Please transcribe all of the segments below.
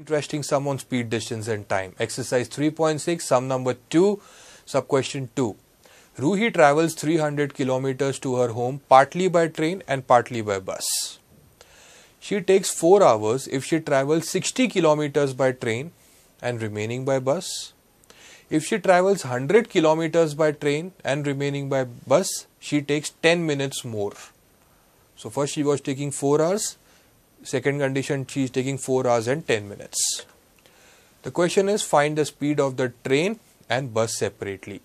Interesting sum on speed, distance and time. Exercise 3.6, sum number 2, sub question 2. Ruhi travels 300 kilometers to her home partly by train and partly by bus. She takes 4 hours if she travels 60 kilometers by train and remaining by bus. If she travels 100 kilometers by train and remaining by bus, she takes 10 minutes more. So first she was taking 4 hours, Second condition, she is taking 4 hours and 10 minutes. The question is find the speed of the train and bus separately.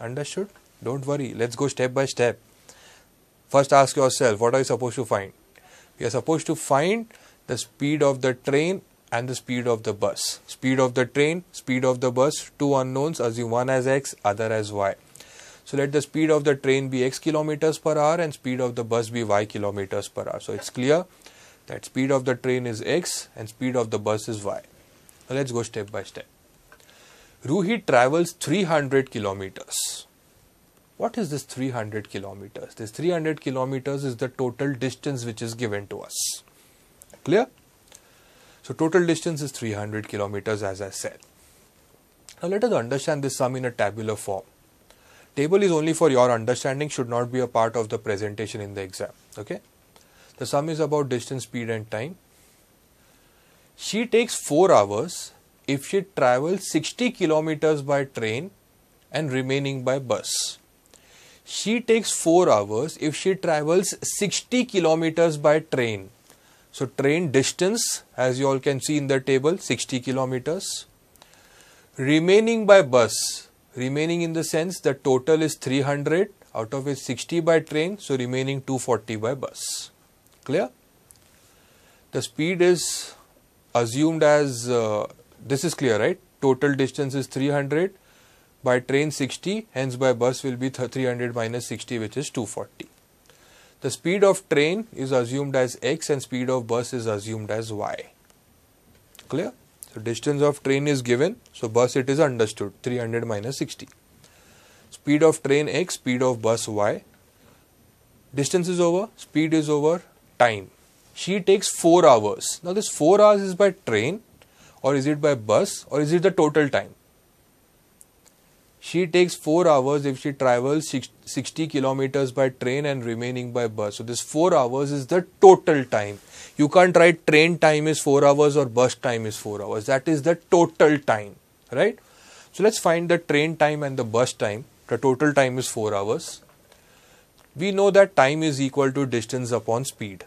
Understood? Don't worry. Let's go step by step. First ask yourself, what are you supposed to find? We are supposed to find the speed of the train and the speed of the bus. Speed of the train, speed of the bus, two unknowns, assume one as x, other as y. So let the speed of the train be x kilometers per hour and speed of the bus be y kilometers per hour. So it's clear that speed of the train is x and speed of the bus is y. Now let's go step by step. Ruhi travels 300 kilometers. What is this 300 kilometers? This 300 kilometers is the total distance which is given to us. Clear? So total distance is 300 kilometers as I said. Now let us understand this sum in a tabular form. Table is only for your understanding, should not be a part of the presentation in the exam. Okay. The sum is about distance, speed and time. She takes 4 hours if she travels 60 kilometers by train and remaining by bus. She takes 4 hours if she travels 60 kilometers by train. So train distance as you all can see in the table 60 kilometers. Remaining by bus, remaining in the sense the total is 300 out of which 60 by train so remaining 240 by bus. Clear? The speed is assumed as uh, this is clear, right? Total distance is 300 by train 60, hence by bus will be 300 minus 60, which is 240. The speed of train is assumed as x and speed of bus is assumed as y. Clear? So distance of train is given, so bus it is understood 300 minus 60. Speed of train x, speed of bus y. Distance is over, speed is over, time. She takes 4 hours. Now this 4 hours is by train or is it by bus or is it the total time? She takes 4 hours if she travels 60 kilometers by train and remaining by bus. So this 4 hours is the total time. You can't write train time is 4 hours or bus time is 4 hours. That is the total time, right? So let's find the train time and the bus time. The total time is 4 hours. We know that time is equal to distance upon speed.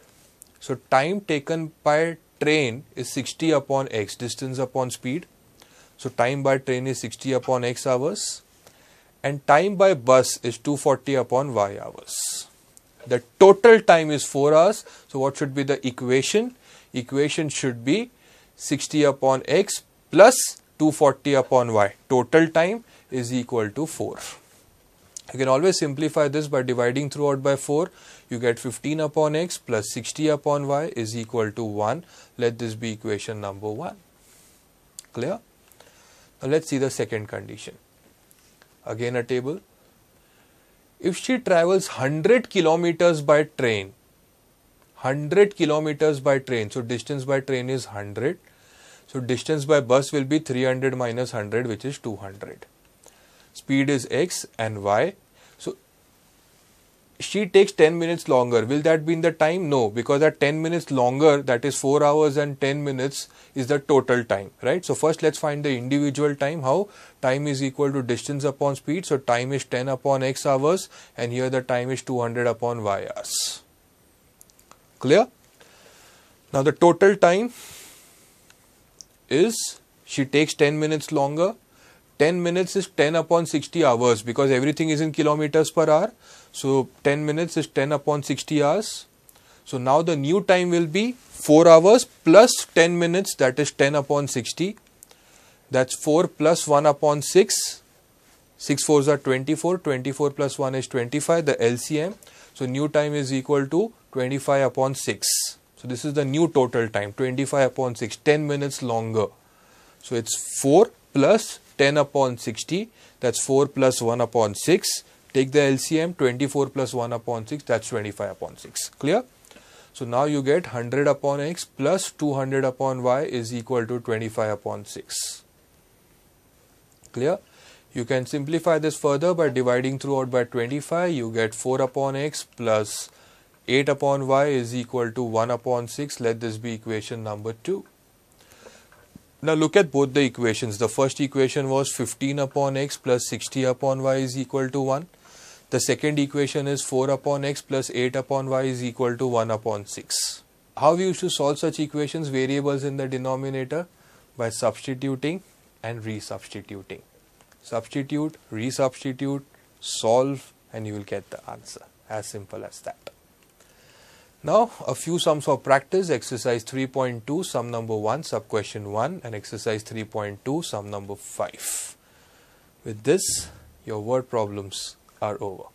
So time taken by train is 60 upon x, distance upon speed. So time by train is 60 upon x hours and time by bus is 240 upon y hours. The total time is 4 hours. So what should be the equation? Equation should be 60 upon x plus 240 upon y. Total time is equal to 4. You can always simplify this by dividing throughout by 4. You get 15 upon x plus 60 upon y is equal to 1. Let this be equation number 1. Clear? Now let's see the second condition. Again a table. If she travels 100 kilometers by train, 100 kilometers by train, so distance by train is 100. So distance by bus will be 300 minus 100 which is 200 speed is x and y. So she takes 10 minutes longer. Will that be in the time? No, because at 10 minutes longer, that is 4 hours and 10 minutes is the total time, right? So first let's find the individual time. How? Time is equal to distance upon speed. So time is 10 upon x hours and here the time is 200 upon y hours. Clear? Now the total time is she takes 10 minutes longer 10 minutes is 10 upon 60 hours because everything is in kilometers per hour. So 10 minutes is 10 upon 60 hours. So now the new time will be 4 hours plus 10 minutes that is 10 upon 60. That's 4 plus 1 upon 6. 6 fours are 24. 24 plus 1 is 25. The LCM. So new time is equal to 25 upon 6. So this is the new total time 25 upon 6. 10 minutes longer. So it's 4 plus 10 upon 60 that's 4 plus 1 upon 6 take the LCM 24 plus 1 upon 6 that's 25 upon 6 clear So now you get 100 upon x plus 200 upon y is equal to 25 upon 6. Clear? You can simplify this further by dividing throughout by 25. You get 4 upon x plus 8 upon y is equal to 1 upon 6. Let this be equation number 2. Now look at both the equations. The first equation was 15 upon x plus 60 upon y is equal to 1. The second equation is 4 upon x plus 8 upon y is equal to 1 upon 6. How we used to solve such equations? Variables in the denominator by substituting and resubstituting. Substitute, resubstitute, solve and you will get the answer. As simple as that. Now, a few sums for practice. Exercise 3.2, sum number 1, sub question 1 and exercise 3.2, sum number 5. With this, your word problems are over.